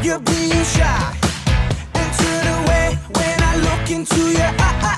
You're being shy and the way when I look into your eyes.